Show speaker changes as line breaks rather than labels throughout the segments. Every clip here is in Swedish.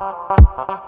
Ha ha ha ha.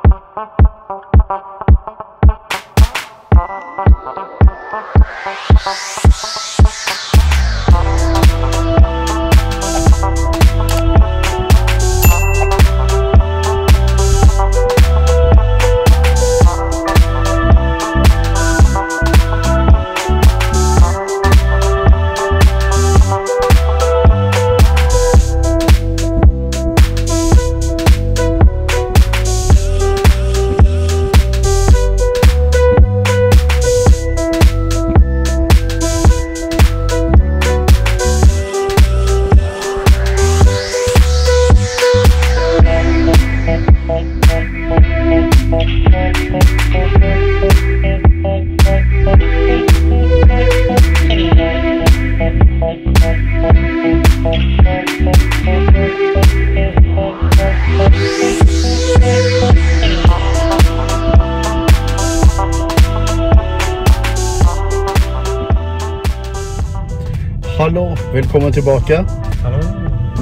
Välkommen tillbaka.
Hallå?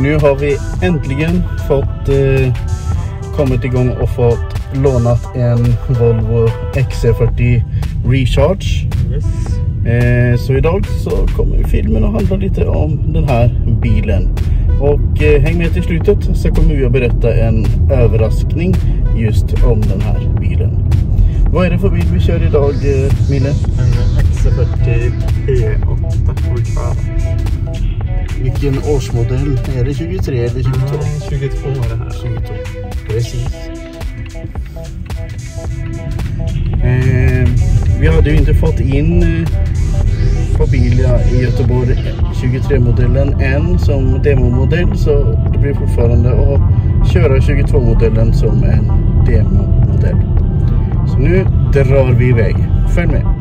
Nu har vi äntligen fått eh, kommit igång och fått lånat en Volvo XC40 Recharge.
Yes.
Eh, så idag så kommer filmen att handla lite om den här bilen. Och eh, häng med till slutet så kommer vi att berätta en överraskning just om den här bilen. Vad är det för bil vi kör idag eh, Mille?
En XC40 P8 Recharge.
Vilken årsmodell? Är det 23 eller 22?
Mm, 22 är det här.
22. Precis. Eh, vi hade ju inte fått in eh, Mobilia i Göteborg 23-modellen än som demomodell så det blir fortfarande att köra 22-modellen som en demomodell. Så nu drar vi iväg. Följ med!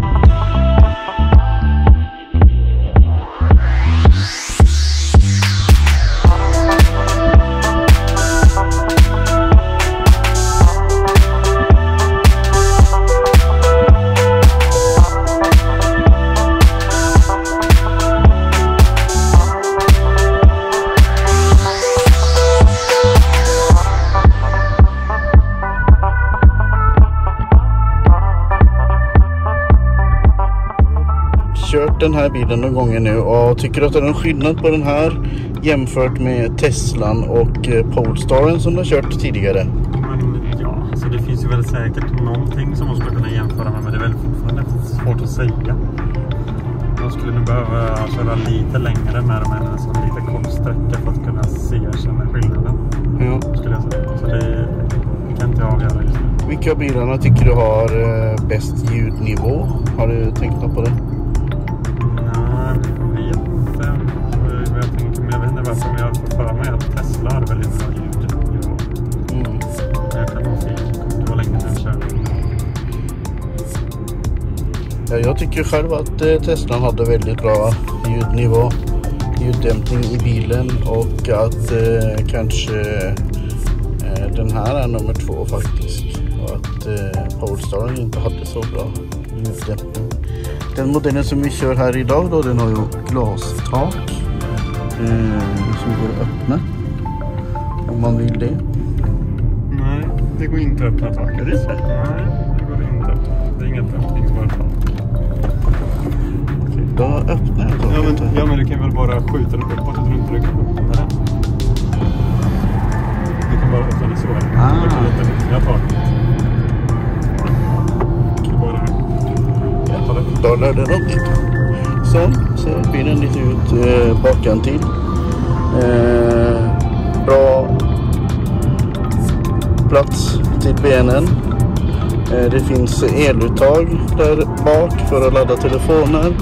Den här bilen några gånger nu och tycker att det är någon skillnad på den här jämfört med Teslan och eh, Polestaren som du har kört tidigare.
Men ja, alltså det finns ju väl säkert någonting som man skulle kunna jämföra med. Men det är väl fortfarande svårt att säga. Man skulle nog behöva köra lite längre med dem än en sån lite kort sträcka för att kunna se och känna skillnaden.
Ja.
Skulle jag säga. Så det kan inte jag avgöra just nu.
Vilka bilarna tycker du har eh, bäst ljudnivå? Har du tänkt något på det? Ja, jag tycker själv att eh, Teslan hade väldigt bra ljudnivå, ljuddämpning i bilen och att eh, kanske eh, den här är nummer två faktiskt. Och att eh, Polestaren inte hade så bra ljuddämpning. Den modellen som vi kör här idag då, den har ju glastak eh, som går att öppna om man vill det.
Nej, det går inte att öppna taket.
Är det så?
Nej, det går inte att öppna. Det är inget öppningsbart tak.
Då öppnar jag
Ja
taket.
men, ja men du kan väl bara skjuta den uppåt. Jag tror inte du kan den. Bara öppna den så.
Ah.
Kan låta den bara äta det.
Då lär det upp. Så ser bilen lite ut eh, bakan till. Eh, bra plats till benen. Eh, det finns eluttag där bak för att ladda telefoner.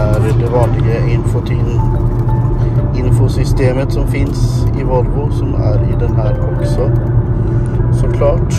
Är det vanliga infotin infosystemet som finns i Volvo som är i den här också. Såklart.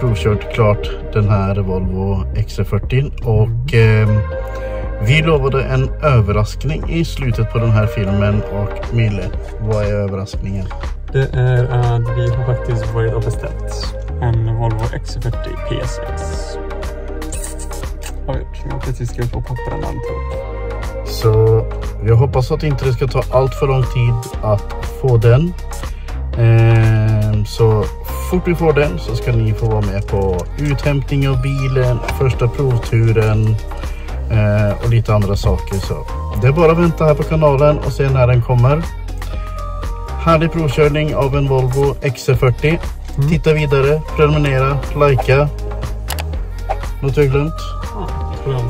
Provkört klart den här Volvo XC40 och eh, vi lovade en överraskning i slutet på den här filmen och Mille, vad är överraskningen?
Det är att vi har faktiskt varit och beställt en Volvo XC40 P6. Har vi gjort. Jag har precis skrivit på pappren alltihop.
Så jag hoppas att inte det ska ta allt för lång tid att få den. Ehm, så fort vi får den så ska ni få vara med på uthämtning av bilen, första provturen eh, och lite andra saker. Så det är bara att vänta här på kanalen och se när den kommer. Härlig provkörning av en Volvo XC40. Titta vidare, prenumerera, likea. Något jag glömt?
Ja.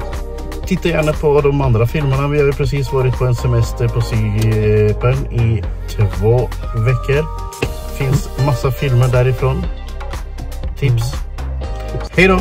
Titta gärna på de andra filmerna. Vi har ju precis varit på en semester på Cypern i två veckor. Finns massa filmer därifrån. Tips. Hej då!